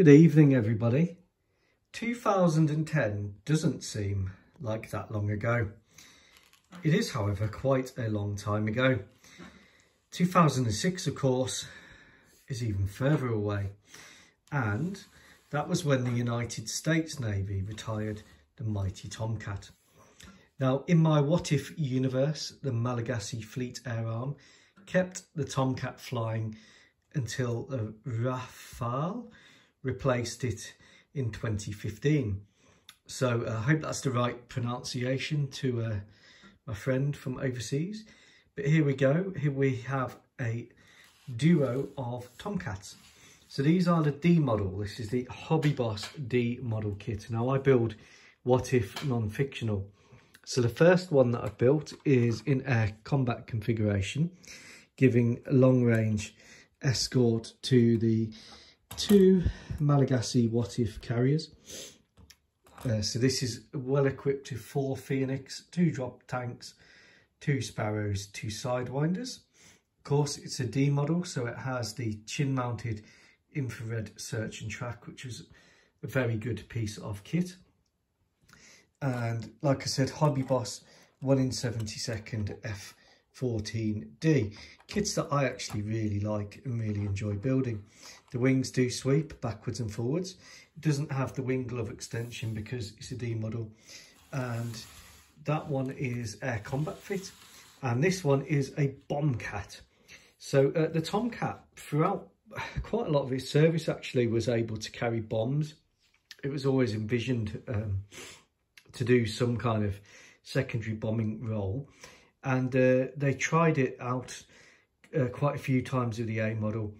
Good evening, everybody. 2010 doesn't seem like that long ago. It is, however, quite a long time ago. 2006, of course, is even further away. And that was when the United States Navy retired the mighty Tomcat. Now, in my what if universe, the Malagasy Fleet Air Arm kept the Tomcat flying until the Rafale replaced it in 2015. So uh, I hope that's the right pronunciation to uh, my friend from overseas. But here we go. Here we have a duo of Tomcats. So these are the D model. This is the Hobby Boss D model kit. Now I build what if non-fictional. So the first one that I've built is in air combat configuration, giving long range escort to the two Malagasy What If carriers. Uh, so this is well equipped with four Phoenix, two drop tanks, two Sparrows, two Sidewinders. Of course, it's a D model, so it has the chin-mounted infrared search and track, which is a very good piece of kit. And like I said, Hobby Boss 1 in 72nd F14D. Kits that I actually really like and really enjoy building. The wings do sweep backwards and forwards. It doesn't have the wing glove extension because it's a D model. And that one is air combat fit. And this one is a Bombcat. So uh, the Tomcat, throughout quite a lot of its service actually, was able to carry bombs. It was always envisioned um, to do some kind of secondary bombing role. And uh, they tried it out uh, quite a few times with the A model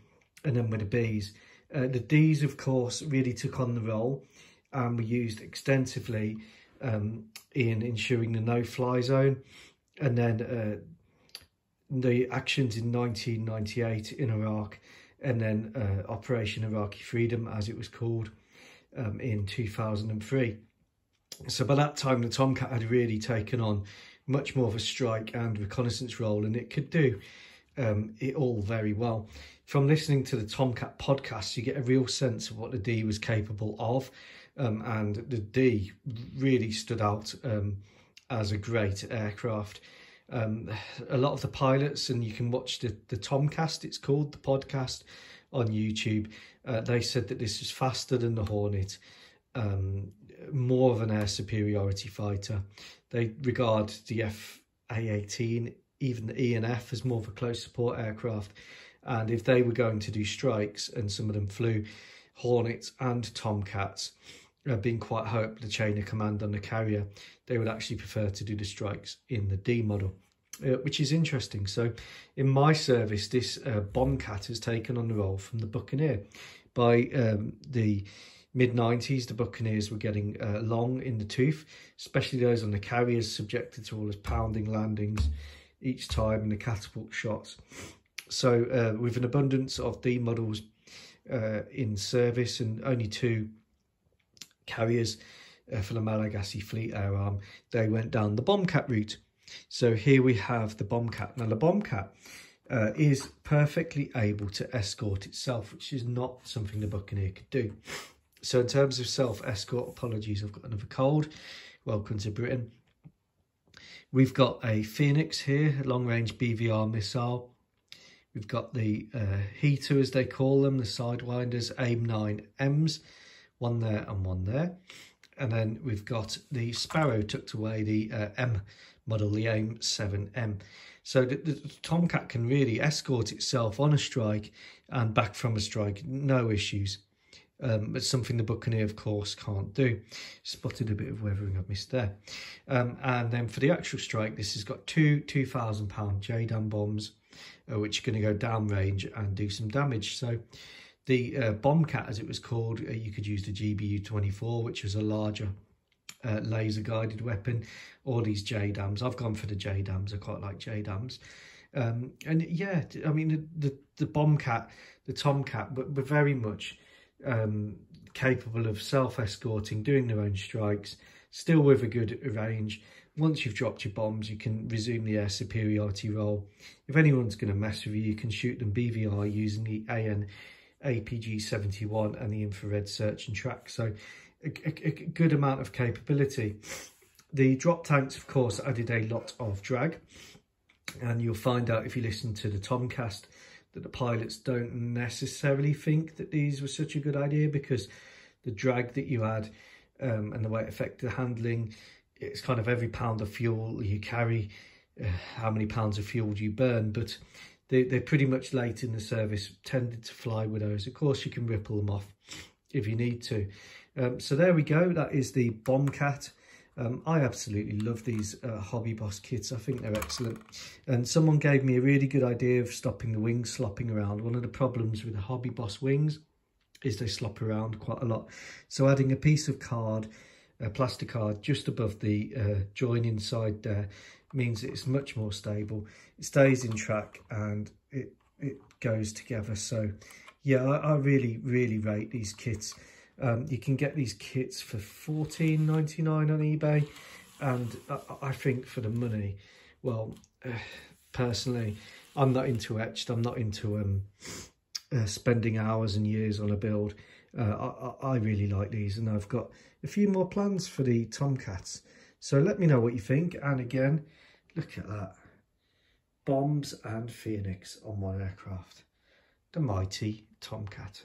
and then with the Bs. Uh, the Ds, of course, really took on the role and were used extensively um, in ensuring the no-fly zone. And then uh, the actions in 1998 in Iraq and then uh, Operation Iraqi Freedom, as it was called, um, in 2003. So by that time, the Tomcat had really taken on much more of a strike and reconnaissance role, and it could do um, it all very well. From listening to the Tomcat podcast, you get a real sense of what the D was capable of, um, and the D really stood out um, as a great aircraft. Um, a lot of the pilots, and you can watch the, the Tomcast, it's called, the podcast on YouTube, uh, they said that this was faster than the Hornet, um, more of an air superiority fighter. They regard the FA-18, even the E and F, as more of a close support aircraft. And if they were going to do strikes, and some of them flew Hornets and Tomcats, uh, being quite up the chain of command on the carrier, they would actually prefer to do the strikes in the D model. Uh, which is interesting. So in my service, this uh, Bombcat has taken on the role from the Buccaneer. By um, the mid-90s, the Buccaneers were getting uh, long in the tooth, especially those on the carriers subjected to all those pounding landings each time and the catapult shots. So uh, with an abundance of D models uh, in service and only two carriers uh, for the Malagasy Fleet Air Arm, they went down the Bombcat route. So here we have the Bombcat. Now the Bombcat uh, is perfectly able to escort itself, which is not something the Buccaneer could do. So in terms of self-escort, apologies, I've got another cold. Welcome to Britain. We've got a Phoenix here, a long-range BVR missile. We've got the uh, heater, as they call them, the Sidewinders AIM-9Ms, one there and one there. And then we've got the Sparrow tucked away, the uh, M model, the AIM-7M. So the, the, Tomcat can really escort itself on a strike and back from a strike, no issues. Um, it's something the Buccaneer, of course, can't do. Spotted a bit of weathering I've missed there. Um, and then for the actual strike, this has got two 2,000 pound JDAM bombs, uh, which are going to go downrange and do some damage. So the uh, Bombcat, as it was called, uh, you could use the GBU-24, which was a larger uh, laser guided weapon or these JDAMs. I've gone for the JDAMs. I quite like JDAMs. Um, and yeah, I mean, the, the, the Bombcat, the Tomcat, but, but very much um, capable of self-escorting, doing their own strikes, still with a good range. Once you've dropped your bombs, you can resume the air superiority role. If anyone's going to mess with you, you can shoot them BVR using the AN APG 71 and the infrared search and track. So a, a, a good amount of capability. The drop tanks, of course, added a lot of drag. And you'll find out if you listen to the Tomcast that the pilots don't necessarily think that these were such a good idea because the drag that you add um, and the way it affected the handling, it's kind of every pound of fuel you carry, uh, how many pounds of fuel you burn, but they, they're pretty much late in the service, tended to fly with those. Of course, you can ripple them off if you need to. Um, so there we go. That is the Bombcat. Um, I absolutely love these uh, Hobby Boss kits. I think they're excellent. And someone gave me a really good idea of stopping the wings slopping around. One of the problems with the Hobby Boss wings is they slop around quite a lot. So adding a piece of card, a plastic card just above the uh, join inside there means it's much more stable. It stays in track and it, it goes together. So yeah, I, I really, really rate these kits. Um, you can get these kits for fourteen ninety nine on eBay. And I, I, think for the money, well, uh, personally, I'm not into etched. I'm not into um, uh, spending hours and years on a build. Uh, I, I, really like these and I've got a few more plans for the Tomcats. So let me know what you think. And again, look at that. Bombs and Phoenix on one aircraft. The mighty Tomcat.